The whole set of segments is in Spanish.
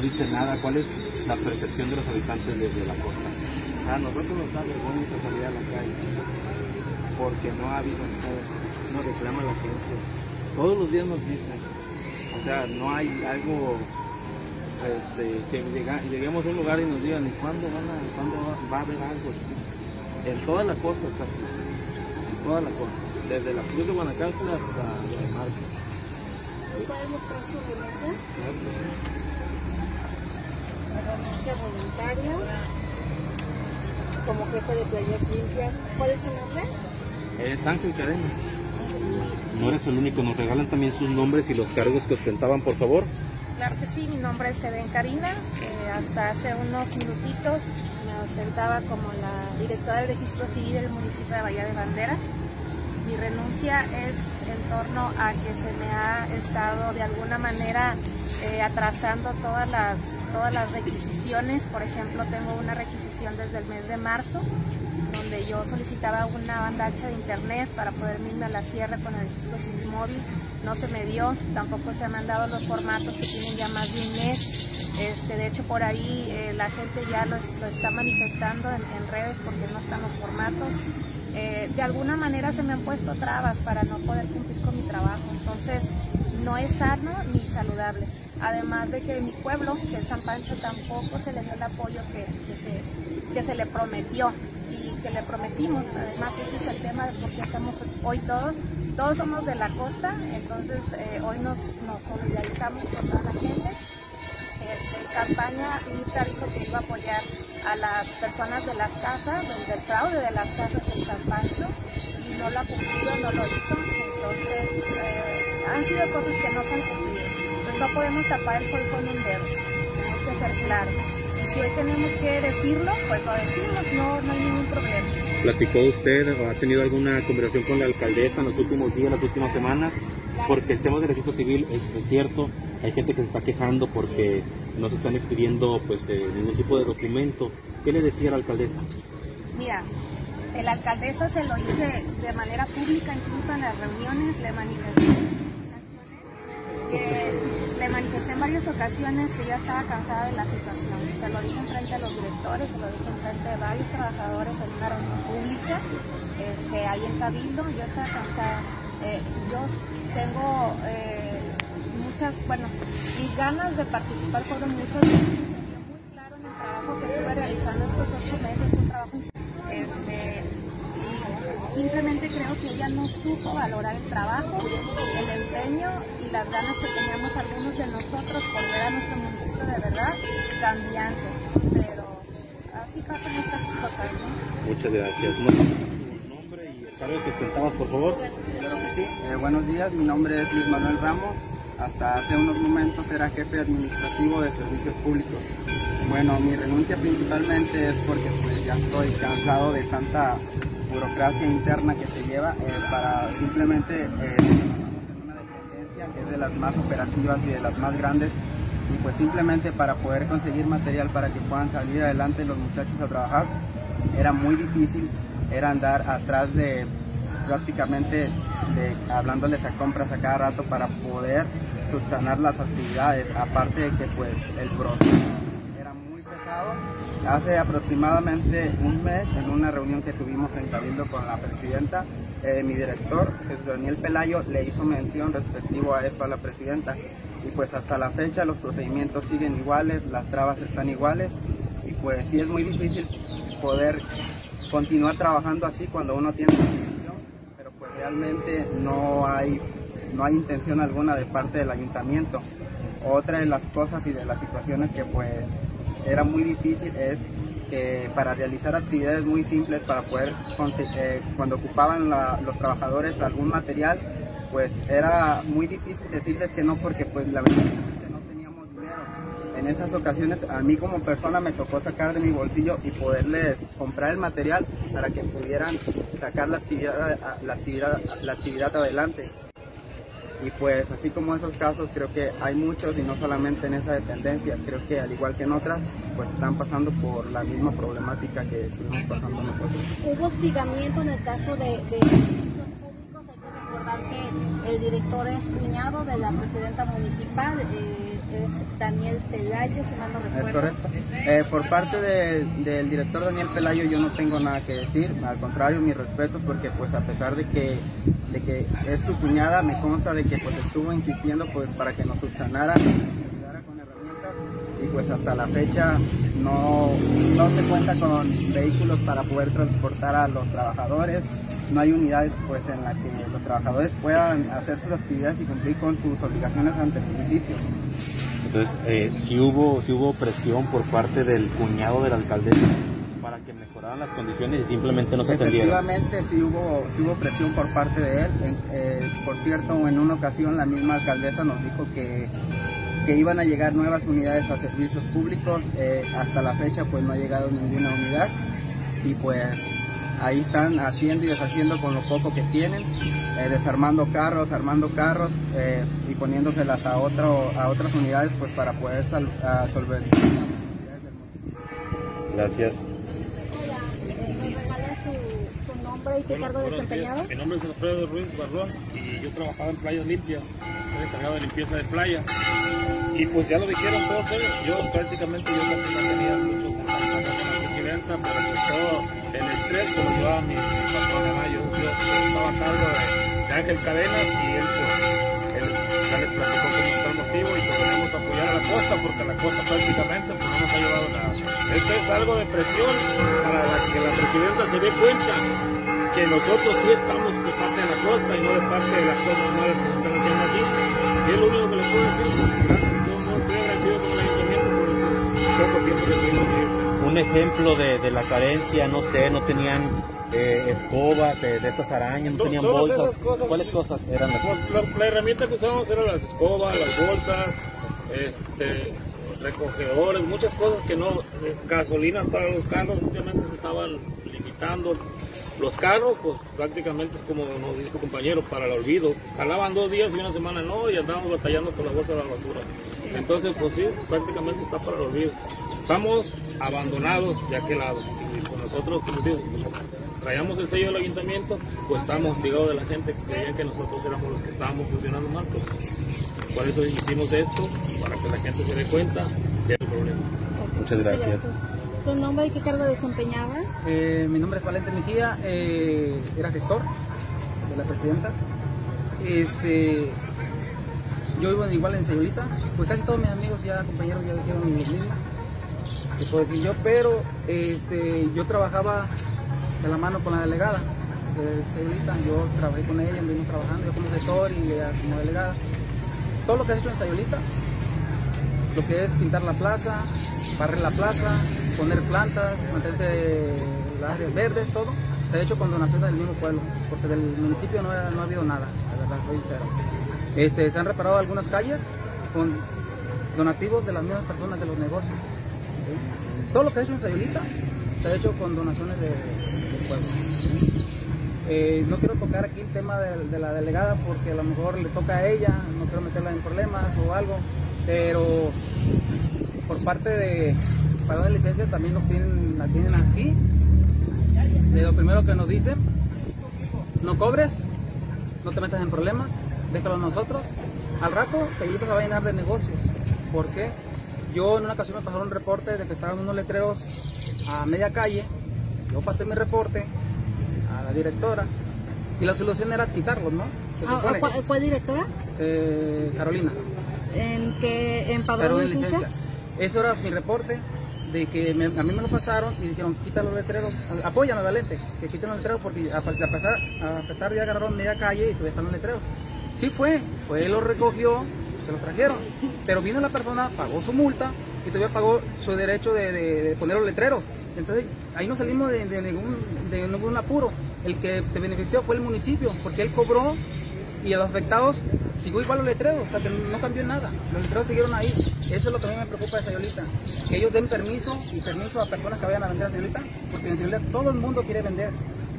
no dice nada. ¿Cuál es la percepción de los habitantes de, de la costa? A nosotros nos da vergüenza salir a la calle porque no ha habido nada, no reclama la gente. Todos los días nos dicen, o sea, no hay algo este, que llega- lleguemos a un lugar y nos digan, ¿y cuándo, van a, cuándo va, va a haber algo? En toda la costa así, en toda la costa, desde la Cruz de Guanacaste hasta la de Marco. ¿Puedes Renuncia voluntaria como jefe de playas limpias. ¿Cuál es tu nombre? Es Ángel Cadena. No eres el único, nos regalan también sus nombres y los cargos que ostentaban, por favor. Claro que sí, mi nombre es Eden Karina. Eh, hasta hace unos minutitos me ausentaba como la directora del registro civil del municipio de Bahía de Banderas. Mi renuncia es en torno a que se me ha estado de alguna manera eh, atrasando todas las, todas las requisiciones. Por ejemplo, tengo una requisición desde el mes de marzo donde yo solicitaba una banda ancha de internet para poder irme a la sierra con el civil móvil. No se me dio, tampoco se han dado los formatos que tienen ya más de un mes. Este, de hecho, por ahí eh, la gente ya lo, lo está manifestando en, en redes porque no están los formatos. Eh, de alguna manera se me han puesto trabas para no poder cumplir con mi trabajo. Entonces, no es sano ni saludable. Además de que mi pueblo, que es San Pancho, tampoco se le dio el apoyo que, se, le prometió y que le prometimos. Además, ese es el tema de por qué estamos hoy todos. Todos somos de la costa, entonces eh, hoy nos, solidarizamos con toda la gente. Este, campaña, Rita dijo que iba a apoyar a las personas de las casas, del fraude de las casas en San Pancho, y no lo ha cumplido, no lo hizo. Entonces, eh, han sido cosas que no se han cumplido. No podemos tapar el sol con un dedo, tenemos que ser claros. Y si hoy tenemos que decirlo, pues lo decimos, no, no hay ningún problema. ¿Platicó usted o ha tenido alguna conversación con la alcaldesa en los últimos días, las últimas semanas? Porque el tema del registro civil es, es cierto, hay gente que se está quejando porque no se están expidiendo pues, eh, ningún tipo de documento. ¿Qué le decía la alcaldesa? Mira, el alcaldesa se lo hice de manera pública, incluso en las reuniones le manifesté. Le manifesté en varias ocasiones que ya estaba cansada de la situación. Se lo dije en frente a los directores, se lo dije en frente de varios trabajadores en una reunión pública, este, ahí en Cabildo. Yo estaba cansada. Eh, yo tengo eh, muchas, bueno, mis ganas de participar fueron muchas. Muy claro en el trabajo que estuve realizando estos ocho meses, un trabajo este, y simplemente creo que ella no supo valorar el trabajo, el empeño las ganas que teníamos algunos de nosotros por ver a nuestro municipio de verdad cambiante. Pero así pasan estas cosas, ¿no? Muchas gracias. ¿No tu nombre y el cargo que ostentabas, por favor? Claro que sí. Eh, buenos días, mi nombre es Luis Manuel Ramos. Hasta hace unos momentos era jefe administrativo de servicios públicos. Bueno, mi renuncia principalmente es porque pues, ya estoy cansado de tanta burocracia interna que se lleva eh, para simplemente eh, que es de las más operativas y de las más grandes y pues simplemente para poder conseguir material para que puedan salir adelante los muchachos a trabajar era muy difícil, era andar atrás de prácticamente hablándoles a compras a cada rato para poder subsanar las actividades, aparte de que pues el proceso era muy pesado. Hace aproximadamente un mes, en una reunión que tuvimos en Cabildo con la presidenta, eh, mi director, Daniel Pelayo, le hizo mención respectivo a eso a la presidenta. Y pues hasta la fecha los procedimientos siguen iguales, las trabas están iguales y pues sí es muy difícil poder continuar trabajando así cuando uno tiene intención, pero pues realmente no hay, no hay intención alguna de parte del ayuntamiento. Otra de las cosas y de las situaciones que pues era muy difícil es que para realizar actividades muy simples, para poder, eh, cuando ocupaban la- los trabajadores algún material, pues era muy difícil decirles que no porque pues la verdad que no teníamos dinero. En esas ocasiones a mí como persona me tocó sacar de mi bolsillo y poderles comprar el material para que pudieran sacar la actividad, la actividad, la actividad adelante. Y pues así como esos casos creo que hay muchos y no solamente en esa dependencia, creo que al igual que en otras, pues están pasando por la misma problemática que estuvimos pasando nosotros. Hubo hostigamiento en el caso de, de recordar que el director es cuñado de la presidenta municipal. eh, es Daniel Pelayo, si mal no recuerdo. Es correcto. Eh, por parte de- del director Daniel Pelayo yo no tengo nada que decir, al contrario, mis respetos porque pues a pesar de que, de que es su cuñada, me consta de que pues estuvo insistiendo pues para que nos subsanara, nos ayudara con herramientas y pues hasta la fecha no, no se cuenta con vehículos para poder transportar a los trabajadores, no hay unidades pues en las que los trabajadores puedan hacer sus actividades y cumplir con sus obligaciones ante el municipio. Entonces, eh, si hubo, si hubo presión por parte del cuñado de la alcaldesa para que mejoraran las condiciones y simplemente no se atendieron. Efectivamente, sí hubo, sí hubo presión por parte de él. Eh, por cierto, en una ocasión la misma alcaldesa nos dijo que, que iban a llegar nuevas unidades a servicios públicos. Eh, hasta la fecha pues no ha llegado ninguna unidad y pues ahí están haciendo y deshaciendo con lo poco que tienen, eh, desarmando carros, armando carros eh, y poniéndoselas a, otro, a otras unidades pues para poder sal- a solventar las necesidades del municipio. Gracias. Hola, eh, ¿nos regala su, su nombre y qué cargo desempeñado? Mi nombre es Alfredo Ruiz Barrón y yo trabajaba en Playas Limpias, soy encargado de limpieza de playa. Y pues ya lo dijeron todos ellos, yo prácticamente yo casi no tenía mucho presidenta, pero pues todo el estrés que lo llevaba mi, mi patrón mayo. Yo estaba a de, Ángel Cadenas y él pues él ya les platicó cómo está el motivo y pues a apoyar a la costa porque la costa prácticamente pues no nos ha ayudado nada. Esto es algo de presión para que la presidenta se dé cuenta que nosotros sí estamos de parte de la costa y no de parte de las cosas malas que están haciendo aquí. Y es lo único que les puedo decir. Gracias, yo no estoy agradecido con el ayuntamiento por el poco tiempo que tuvimos que. Un ejemplo de, de la carencia, no sé, no tenían eh, escobas eh, de estas arañas, no tenían bolsas. cosas. ¿Cuáles cosas eran las Pues la, la herramienta que usábamos eran las escobas, las bolsas, este, recogedores, muchas cosas que no, eh, gasolinas para los carros, obviamente se estaban limitando. Los carros, pues prácticamente es como nos tu compañero, para el olvido. Jalaban dos días y una semana no, y andábamos batallando con la bolsa de la basura. Entonces, pues sí, prácticamente está para el olvido. Estamos abandonados de aquel lado. Y con nosotros, como digo, como traíamos el sello del ayuntamiento, pues estamos hostigados de la gente que creían que nosotros éramos los que estábamos funcionando mal. pues. por eso hicimos esto, para que la gente se dé cuenta del problema. Muchas gracias. ¿Su nombre y qué cargo desempeñaba? Eh, mi nombre es Valente Mejía, eh, era gestor de la presidenta. Este, yo vivo igual en Sayulita, pues casi todos mis amigos ya, compañeros, ya dijeron lo mismo, puedo decir yo, pero este, yo trabajaba de la mano con la delegada de Sayulita, yo trabajé con ella, anduvimos trabajando, yo como gestor y como delegada. Todo lo que has hecho en Sayulita, lo que es pintar la plaza, barrer la plaza, poner plantas, mantener las áreas verdes, todo, se ha hecho con donaciones del mismo pueblo, porque del municipio no, ha- no ha habido nada, la verdad, soy sincero. Este, se han reparado algunas calles con donativos de las mismas personas de los negocios. Todo lo que ha hecho en Sayulita se ha hecho con donaciones de- pueblo. Eh, no quiero tocar aquí el tema de, la delegada porque a lo mejor le toca a ella, no quiero meterla en problemas o algo, pero por parte de para de licencia también nos tienen, la tienen así. De lo primero que nos dicen, no cobres, no te metas en problemas, déjalo a nosotros. Al rato, seguidito se va a llenar de negocios. ¿Por qué? Yo en una ocasión me pasaron un reporte de que estaban unos letreros a media calle. Yo pasé mi reporte a la directora y la solución era quitarlos, ¿no? Ah. ¿cuál, cuál directora? Eh, Carolina. ¿En qué? ¿En padrón de en licencia. licencias? Eso era mi reporte de que me- a mí me lo pasaron y dijeron quita los letreros, a- apóyanos Valente, que quiten los letreros porque a, a pesar, a pesar de agarraron media calle y todavía están los letreros. Sí fue, fue, él los recogió, se los trajeron, pero vino la persona, pagó su multa y todavía pagó su derecho de, de- de poner los letreros. Entonces ahí no salimos de, de ningún, de ningún apuro. El que se benefició fue el municipio, porque él cobró y a los afectados siguió igual los letreros, o sea que no cambió nada. Los letreros siguieron ahí. Eso es lo que a mí me preocupa de Sayolita. Que ellos den permiso y permiso a personas que vayan a vender a Sayolita, porque en Sayolita todo el mundo quiere vender.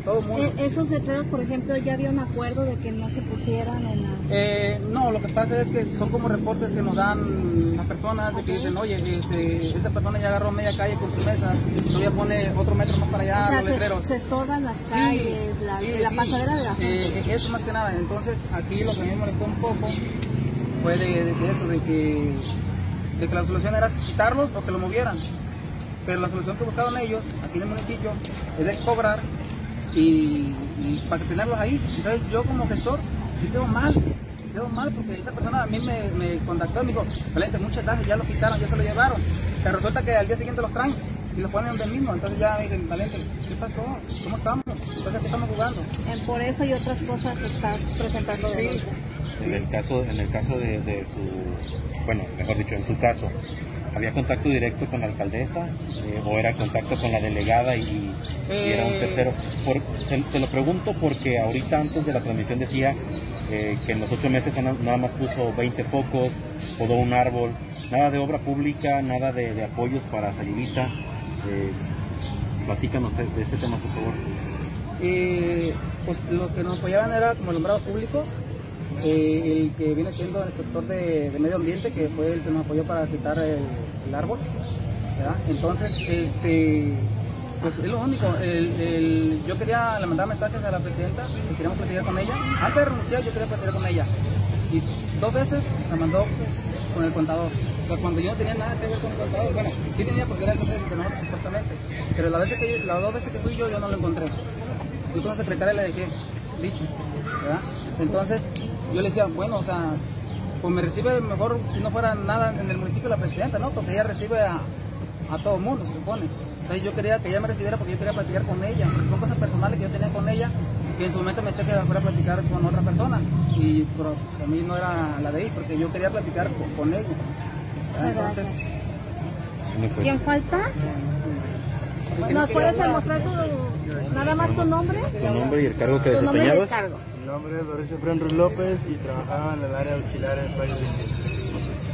Todo el mundo. E- esos letreros, por ejemplo, ya había un acuerdo de que no se pusieran en las... Eh, no, lo que pasa es que son como reportes que nos dan las personas de que dicen, oye, este, esa persona ya agarró media calle con su mesa, todavía pone otro metro más para allá o sea, los se, letreros. se estorban las Sí, calles, la, sí, la sí. pasadera de la gente. Eh, eso más que nada. Entonces, aquí lo que a mí me molestó un poco fue de, de- de eso, de que de que la solución era quitarlos o que lo movieran. Pero la solución que buscaban ellos aquí en el municipio es de cobrar y, y para tenerlos ahí. Entonces yo como gestor, yo quedo mal, quedo mal porque esa persona a mí me, me contactó y me dijo, Valente, muchas gracias, ya lo quitaron, ya se lo llevaron. Pero resulta que al día siguiente los traen y los ponen donde mismo. Entonces ya me dicen, Valente, ¿qué pasó? ¿Cómo estamos? Entonces, ¿qué estamos jugando? En por eso y otras cosas estás presentando Sí. En el caso, en el caso de, de su, bueno, mejor dicho, en su caso, ¿había contacto directo con la alcaldesa eh, o era contacto con la delegada y, y era un Eh. tercero? Por- se, se lo pregunto porque ahorita antes de la transmisión decía eh, que en los ocho meses na- nada más puso 20 focos, podó un árbol, nada de obra pública, nada de, de apoyos para Sayulita. Eh, platícanos de de ese tema, por favor. Pues lo que nos apoyaban era como alumbrado público, eh, el que viene siendo el inspector de, medio ambiente, que fue el que nos apoyó para quitar el, árbol. Entonces, este, pues es lo único. El, el- yo quería le mandar mensajes a la presidenta, que queríamos platicar con ella. Antes de renunciar, yo quería platicar con ella. Y dos veces me mandó con el contador. O cuando yo no tenía nada que ver con el contador, bueno, sí tenía porque era el jefe de nosotros supuestamente. Pero la vez que, las dos veces que fui yo, yo no lo encontré. Yo con la secretaria le dejé dicho. Entonces yo le decía, bueno, o sea, pues me recibe mejor si no fuera nada en el municipio la presidenta, ¿no? Porque ella recibe a, a todo el mundo, se supone. Entonces yo quería que ella me recibiera porque yo quería platicar con ella, porque son cosas personales que yo tenía con ella, que en su momento me decía que fuera a platicar con otra persona, y pero a mí no era la de ahí, porque yo quería platicar con, con ella. Entonces, ¿Quién falta? ¿Nos puedes mostrar tu, nada más tu nombre? tu nombre y el cargo que Tu nombre y el desempeñabas. cargo. Mi nombre es Dorisio Fren López y trabajaba en el área auxiliar en Limpias.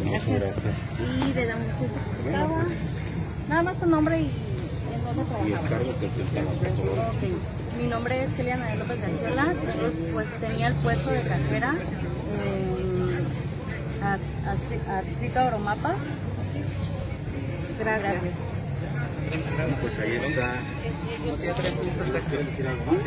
Muchas gracias. Y de la muchacha que estaba. Nada más tu nombre y en dónde trabajabas. cargo que ostentaba, por favor. Ok. Mi nombre es Keliana de López Garciola, pues tenía el puesto de cajera en Adscrito a Oromapas. Gracias. Pues ahí está. ¿Quieres decir algo más?